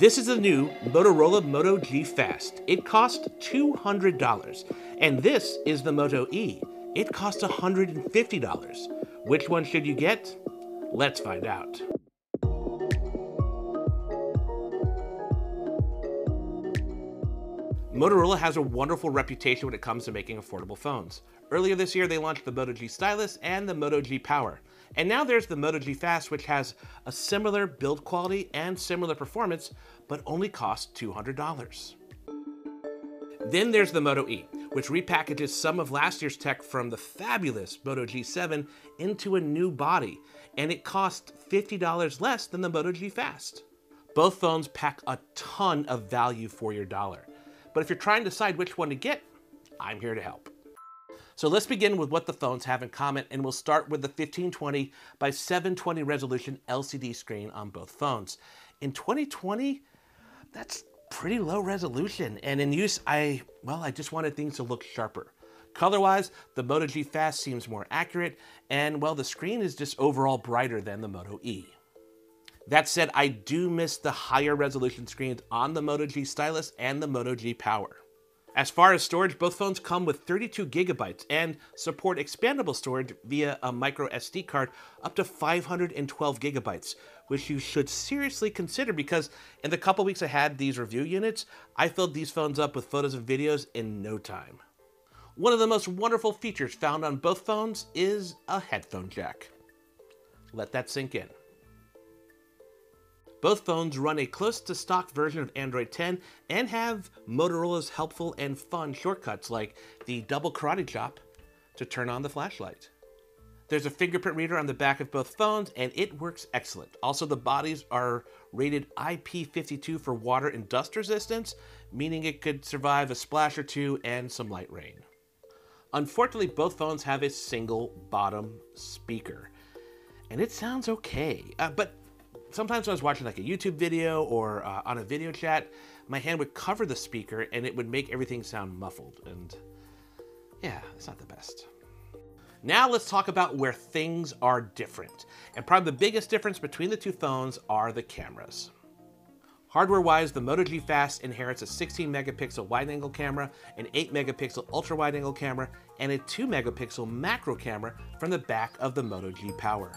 This is the new Motorola Moto G Fast. It costs $200. And this is the Moto E. It costs $150. Which one should you get? Let's find out. Motorola has a wonderful reputation when it comes to making affordable phones. Earlier this year, they launched the Moto G Stylus and the Moto G Power. And now there's the Moto G Fast, which has a similar build quality and similar performance, but only costs $200. Then there's the Moto E, which repackages some of last year's tech from the fabulous Moto G7 into a new body, and it costs $50 less than the Moto G Fast. Both phones pack a ton of value for your dollar. But if you're trying to decide which one to get, I'm here to help. So let's begin with what the phones have in common, and we'll start with the 1520 by 720 resolution LCD screen on both phones. In 2020, that's pretty low resolution, and in use, I, well, I just wanted things to look sharper. Color-wise, the Moto G Fast seems more accurate, and well, the screen is just overall brighter than the Moto E. That said, I do miss the higher resolution screens on the Moto G Stylus and the Moto G Power. As far as storage, both phones come with 32 gigabytes and support expandable storage via a micro SD card up to 512 gigabytes, which you should seriously consider because in the couple weeks I had these review units, I filled these phones up with photos and videos in no time. One of the most wonderful features found on both phones is a headphone jack. Let that sink in. Both phones run a close to stock version of Android 10 and have Motorola's helpful and fun shortcuts like the double karate chop to turn on the flashlight. There's a fingerprint reader on the back of both phones and it works excellent. Also, the bodies are rated IP52 for water and dust resistance, meaning it could survive a splash or two and some light rain. Unfortunately, both phones have a single bottom speaker, and it sounds okay, uh, but sometimes when I was watching like a YouTube video or uh, on a video chat, my hand would cover the speaker and it would make everything sound muffled. And yeah, it's not the best. Now let's talk about where things are different. And probably the biggest difference between the two phones are the cameras. Hardware-wise, the Moto G Fast inherits a 16 megapixel wide-angle camera, an 8 megapixel ultra-wide-angle camera, and a 2 megapixel macro camera from the back of the Moto G Power.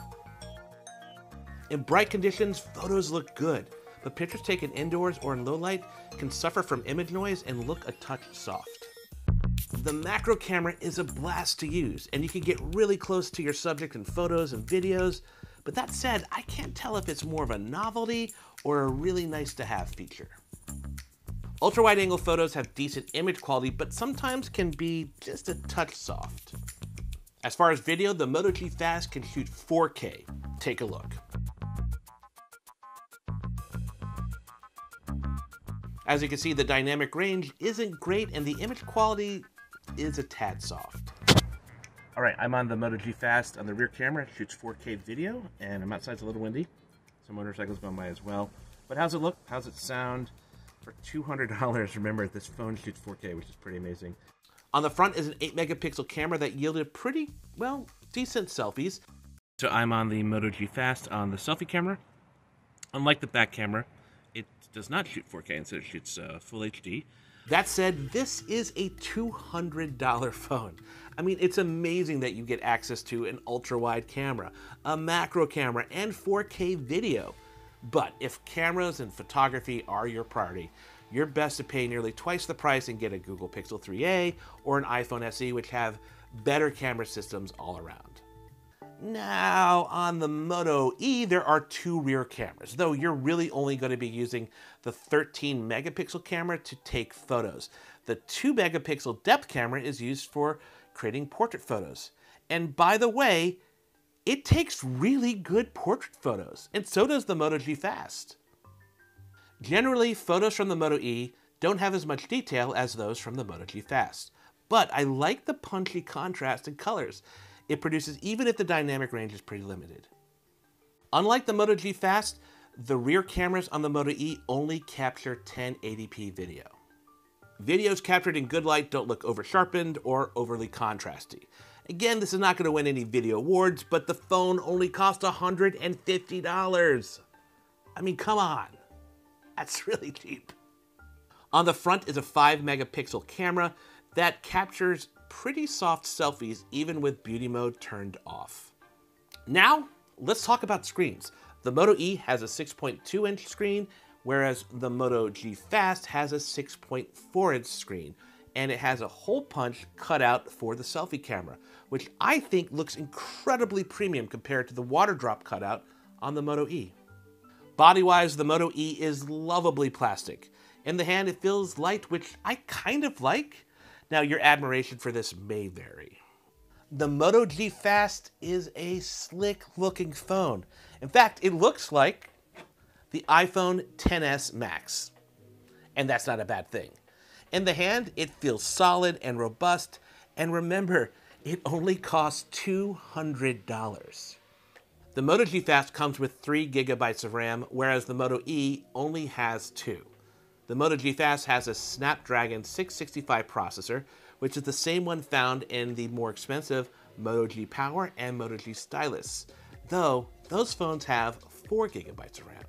In bright conditions, photos look good, but pictures taken indoors or in low light can suffer from image noise and look a touch soft. The macro camera is a blast to use, and you can get really close to your subject in photos and videos, but that said, I can't tell if it's more of a novelty or a really nice to have feature. Ultra wide angle photos have decent image quality, but sometimes can be just a touch soft. As far as video, the Moto G Fast can shoot 4K. Take a look. As you can see, the dynamic range isn't great and the image quality is a tad soft. All right, I'm on the Moto G Fast on the rear camera. It shoots 4K video, and I'm outside, it's a little windy. Some motorcycles going by as well. But how's it look? How's it sound? For $200, remember, this phone shoots 4K, which is pretty amazing. On the front is an 8 megapixel camera that yielded pretty, well, decent selfies. So I'm on the Moto G Fast on the selfie camera. Unlike the back camera, it does not shoot 4K, instead it shoots uh, full HD. That said, this is a $200 phone. I mean, it's amazing that you get access to an ultra wide camera, a macro camera, and 4K video. But if cameras and photography are your priority, you're best to pay nearly twice the price and get a Google Pixel 3a or an iPhone SE, which have better camera systems all around. Now, on the Moto E, there are two rear cameras, though you're really only going to be using the 13 megapixel camera to take photos. The 2 megapixel depth camera is used for creating portrait photos. And by the way, it takes really good portrait photos, and so does the Moto G Fast. Generally, photos from the Moto E don't have as much detail as those from the Moto G Fast, but I like the punchy contrast and colors it produces even if the dynamic range is pretty limited. Unlike the Moto G Fast, the rear cameras on the Moto E only capture 1080p video. Videos captured in good light don't look over sharpened or overly contrasty. Again, this is not going to win any video awards, but the phone only cost $150. I mean, come on. That's really cheap. On the front is a 5 megapixel camera that captures pretty soft selfies even with beauty mode turned off. Now, let's talk about screens. The Moto E has a 6.2 inch screen, whereas the Moto G Fast has a 6.4 inch screen, and it has a hole punch cut out for the selfie camera, which I think looks incredibly premium compared to the water drop cutout on the Moto E. Body-wise, the Moto E is lovably plastic. In the hand, it feels light, which I kind of like. Now, your admiration for this may vary. The Moto G Fast is a slick looking phone. In fact, it looks like the iPhone XS Max. And that's not a bad thing. In the hand, it feels solid and robust. And remember, it only costs $200. The Moto G Fast comes with 3 gigabytes of RAM, whereas the Moto E only has 2. The Moto G Fast has a Snapdragon 665 processor, which is the same one found in the more expensive Moto G Power and Moto G Stylus, though those phones have 4 gigabytes of RAM.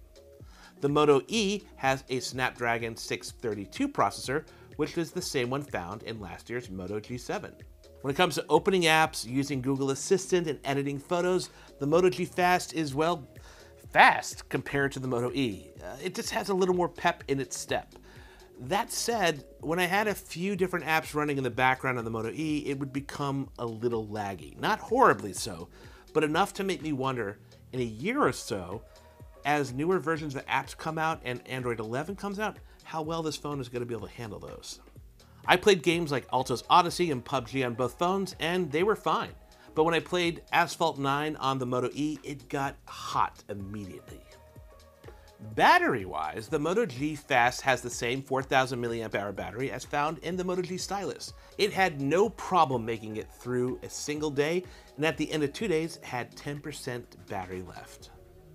The Moto E has a Snapdragon 632 processor, which is the same one found in last year's Moto G7. When it comes to opening apps, using Google Assistant, and editing photos, the Moto G Fast is, well, fast compared to the Moto E. Uh, it just has a little more pep in its step. That said, when I had a few different apps running in the background on the Moto E, it would become a little laggy. Not horribly so, but enough to make me wonder in a year or so, as newer versions of apps come out and Android 11 comes out, how well this phone is going to be able to handle those. I played games like Alto's Odyssey and PUBG on both phones, and they were fine. But when I played Asphalt 9 on the Moto E, it got hot immediately. Battery wise, the Moto G Fast has the same 4000 mAh battery as found in the Moto G Stylus. It had no problem making it through a single day, and at the end of two days had 10% battery left.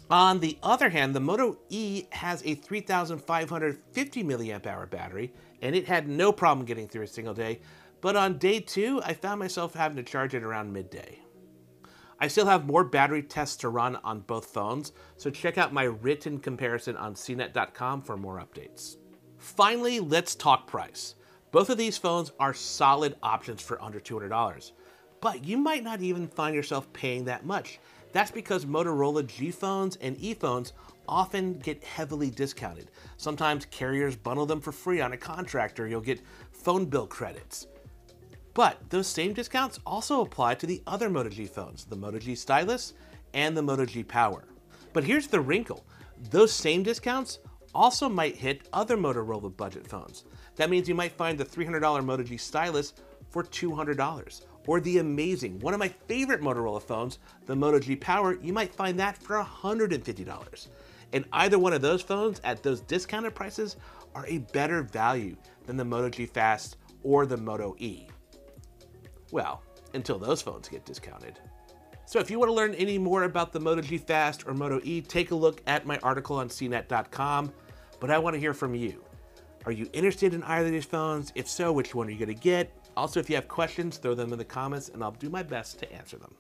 On the other hand, the Moto E has a 3550 mAh battery, and it had no problem getting through a single day, but on day two, I found myself having to charge it around midday. I still have more battery tests to run on both phones, so check out my written comparison on cnet.com for more updates. Finally, let's talk price. Both of these phones are solid options for under $200, but you might not even find yourself paying that much. That's because Motorola G phones and E phones often get heavily discounted. Sometimes carriers bundle them for free on a contract or you'll get phone bill credits. But those same discounts also apply to the other Moto G phones, the Moto G Stylus and the Moto G Power. But here's the wrinkle. Those same discounts also might hit other Motorola budget phones. That means you might find the $300 Moto G Stylus for $200 or the amazing, one of my favorite Motorola phones, the Moto G Power, you might find that for $150. And either one of those phones at those discounted prices are a better value than the Moto G Fast or the Moto E. Well, until those phones get discounted. So if you want to learn any more about the Moto G Fast or Moto E, take a look at my article on cnet.com. But I want to hear from you. Are you interested in either of these phones? If so, which one are you going to get? Also, if you have questions, throw them in the comments and I'll do my best to answer them.